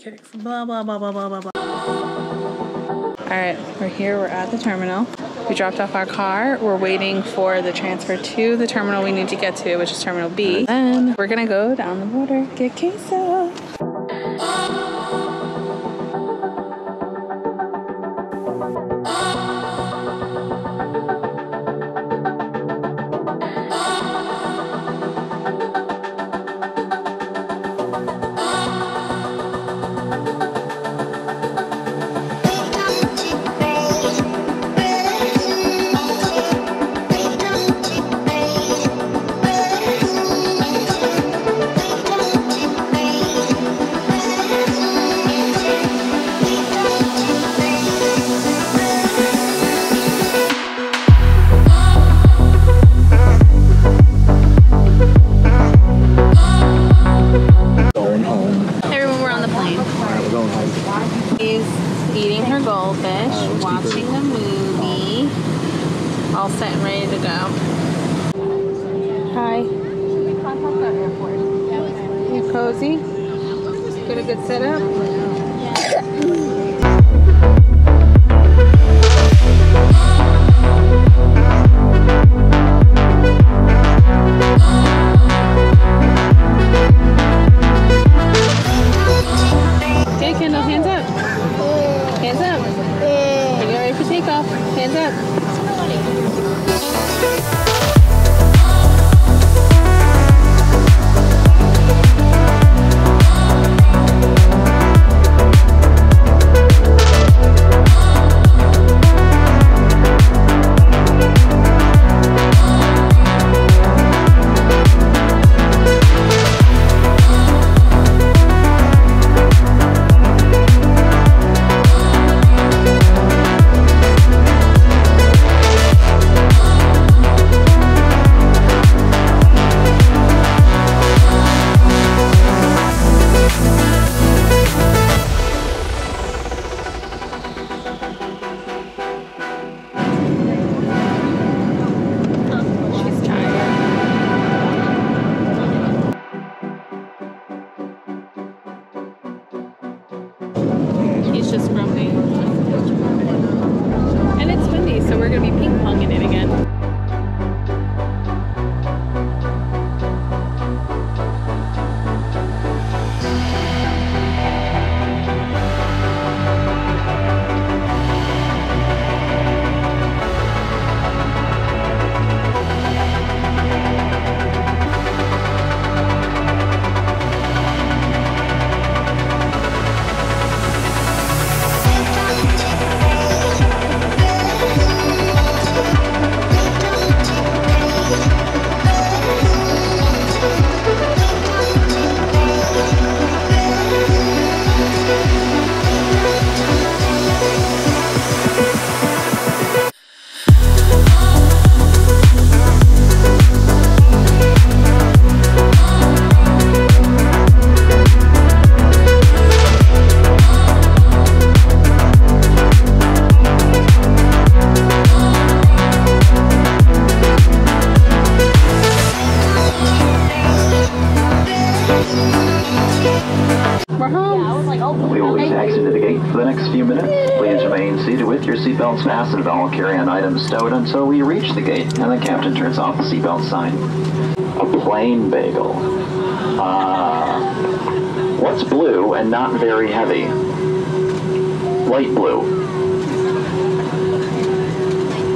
kidding. Blah, blah, blah, blah, blah, blah, blah. All right, we're here. We're at the terminal. We dropped off our car. We're waiting for the transfer to the terminal we need to get to, which is Terminal B. Then we're gonna go down the border, get queso. Cozy? Get a good setup? With your seatbelts fastened and all carry-on items stowed until we reach the gate and the captain turns off the seatbelt sign. A plain bagel. Uh, what's blue and not very heavy? Light blue.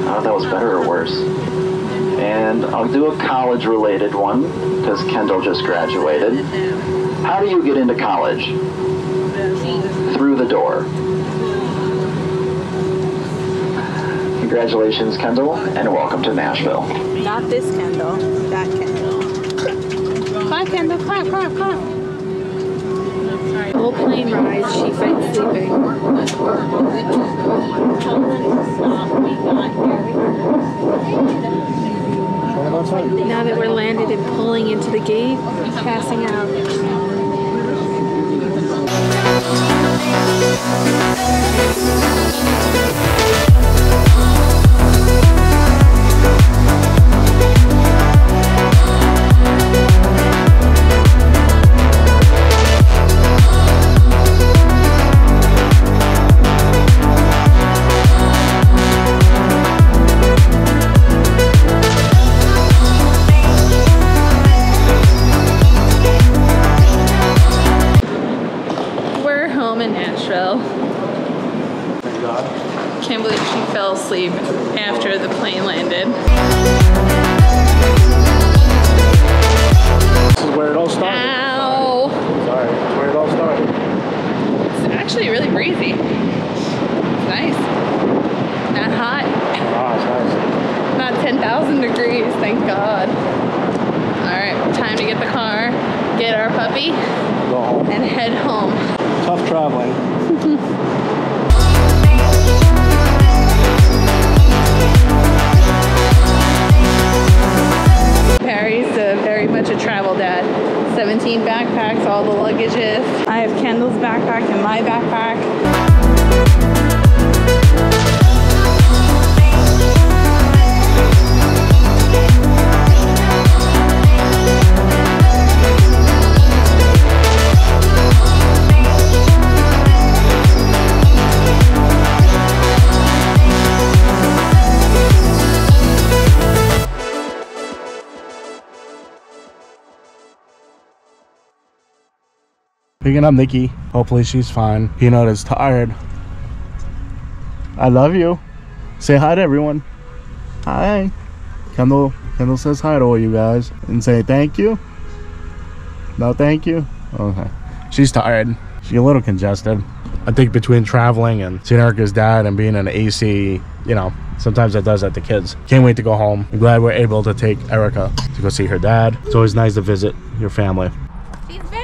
I don't know if that was better or worse. And I'll do a college-related one because Kendall just graduated. How do you get into college? Through the door. Congratulations, Kendall, and welcome to Nashville. Not this Kendall. That Kendall. Clap, Kendall. Clap, clap, clap. Whole plane ride, she fights sleeping. Now that we're landed and pulling into the gate, passing out. God. Can't believe she fell asleep after the plane landed. This is where it all started. Ow! Sorry, is where it all started. It's actually really breezy. It's nice. Not hot. Ah, it's nice. Not 10,000 degrees, thank God. All right, time to get the car, get our puppy, and head home. Tough traveling. backpacks, all the luggages. I have Kendall's backpack and my backpack. Picking up Nikki. Hopefully she's fine. Peanut is tired. I love you. Say hi to everyone. Hi. Kendall Kendall says hi to all you guys and say thank you. No thank you. Okay. She's tired. She's a little congested. I think between traveling and seeing Erica's dad and being in AC, you know, sometimes that does that to kids. Can't wait to go home. I'm glad we're able to take Erica to go see her dad. It's always nice to visit your family. She's better.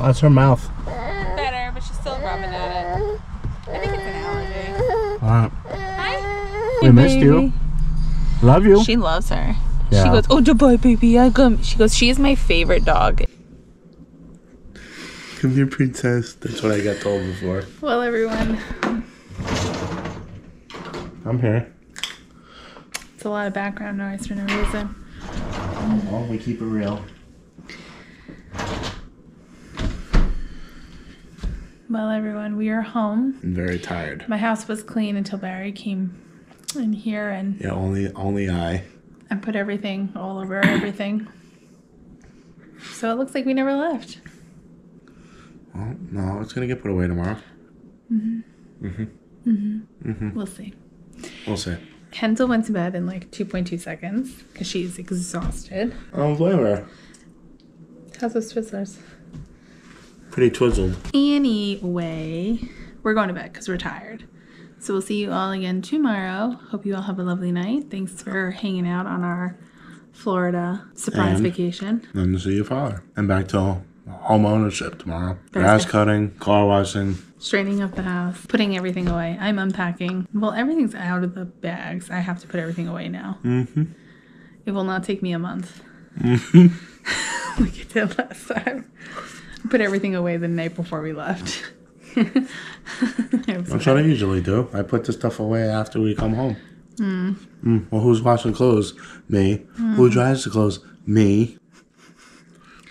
Oh, that's her mouth. Better, but she's still rubbing at it. I think it's an allergy. All right. Hi. We missed you. Love you. She loves her. Yeah. She goes, oh, the boy, baby, I come. She goes, she is my favorite dog. Come here, princess. That's what I got told before. Well, everyone, I'm here. it's a lot of background noise for no reason. Well, we keep it real. Well, everyone, we are home. I'm very tired. My house was clean until Barry came in here and, Yeah, only only I. and put everything all over everything. So it looks like we never left. Well, no, it's gonna get put away tomorrow. Mhm. Mhm. Mhm. Mhm. We'll see. We'll see. Kendall went to bed in like 2.2 seconds because she's exhausted. I don't blame her. How's those Twizzlers? Pretty twizzled. Anyway, we're going to bed because we're tired. So we'll see you all again tomorrow. Hope you all have a lovely night. Thanks for hanging out on our Florida surprise And- vacation. To see your father. And back to home ownership tomorrow. Thursday. Grass cutting, car washing. Straightening up the house, putting everything away. I'm unpacking. Well, everything's out of the bags. I have to put everything away now. Mm-hmm. It will not take me a month. Mm-hmm. like it did last time. Put everything away the night before we left. That's what I usually do. I put the stuff away after we come home. Mm. Well, who's washing clothes? Me. Who dries the clothes? Me.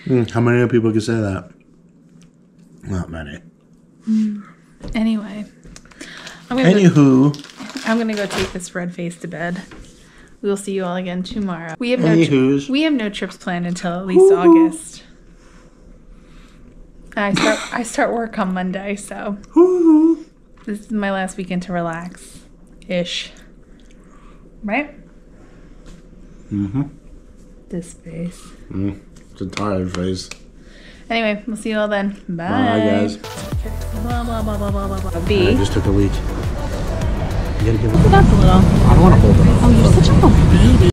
Mm, How many people can say that? Not many. Anyway, I'm gonna, go, Anywho, I'm gonna go take this red face to bed. We will see you all again tomorrow. We have no Anywho's. we have no trips planned until at least August. I start I start work on Monday, so this is my last weekend to relax, ish. Right? Mm-hmm. This face. Mm, it's a tired face. Anyway, we'll see you all then. Bye. Bye, guys. Blah blah blah blah blah blah blah. I B. just took a leak. You gotta give it. That's a little. I don't want to hold it. Oh, you're such a little baby.